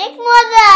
অনেক মজা